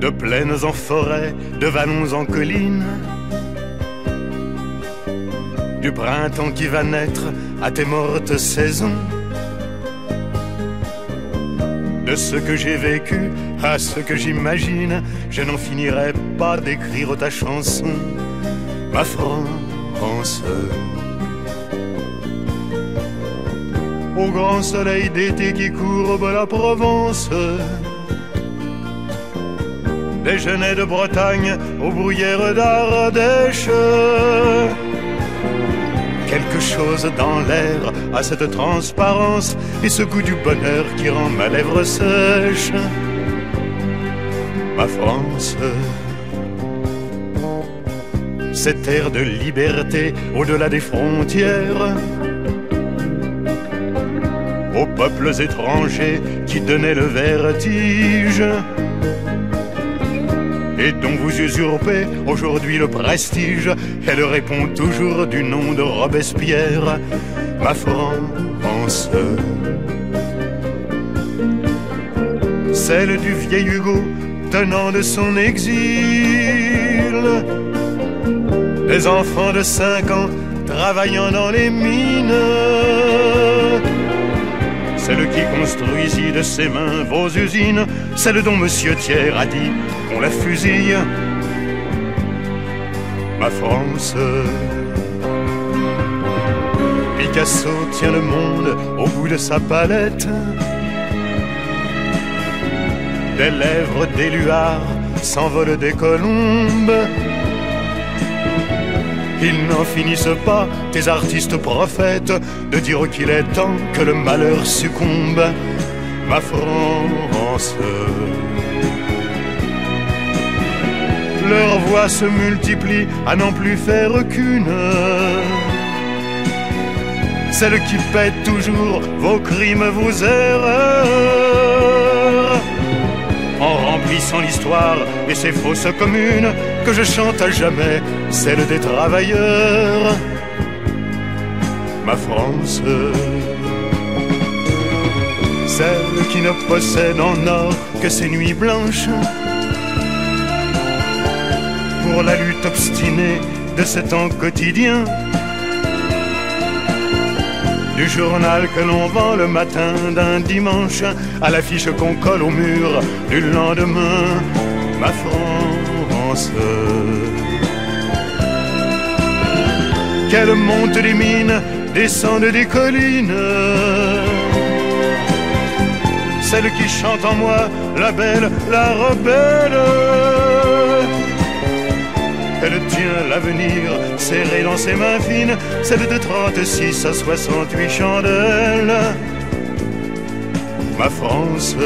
De plaines en forêt, de vallons en collines, du printemps qui va naître à tes mortes saisons, de ce que j'ai vécu à ce que j'imagine, je n'en finirai pas d'écrire ta chanson, ma France. Au grand soleil d'été qui courbe la Provence, genêts de Bretagne aux bruyères d'Ardèche. Dans l'air a cette transparence et ce goût du bonheur qui rend ma lèvre sèche. Ma France, cette air de liberté au-delà des frontières, aux peuples étrangers qui donnaient le vertige et dont vous usurpez aujourd'hui le prestige. Elle répond toujours du nom de Robespierre, ma France. Celle du vieil Hugo tenant de son exil. Des enfants de cinq ans travaillant dans les mines celle qui construisit de ses mains vos usines, celle dont Monsieur Thiers a dit qu'on la fusille. Ma France. Picasso tient le monde au bout de sa palette. Des lèvres d'éluard s'envolent des colombes. Ils n'en finissent pas, tes artistes prophètes, de dire qu'il est temps que le malheur succombe. Ma France. Leurs voix se multiplient à n'en plus faire qu'une. Celle qui pète toujours vos crimes, vos erreurs en remplissant l'histoire et ses fausses communes, que je chante à jamais celle des travailleurs. Ma France, celle qui ne possède en or que ses nuits blanches, pour la lutte obstinée de ce temps quotidien du journal que l'on vend le matin d'un dimanche à l'affiche qu'on colle au mur du lendemain, ma France. Qu'elle monte des mines, descende des collines, celle qui chante en moi, la belle, la rebelle. Elle tient l'avenir serré dans ses mains fines, celle de 36 à 68 chandelles. Ma France.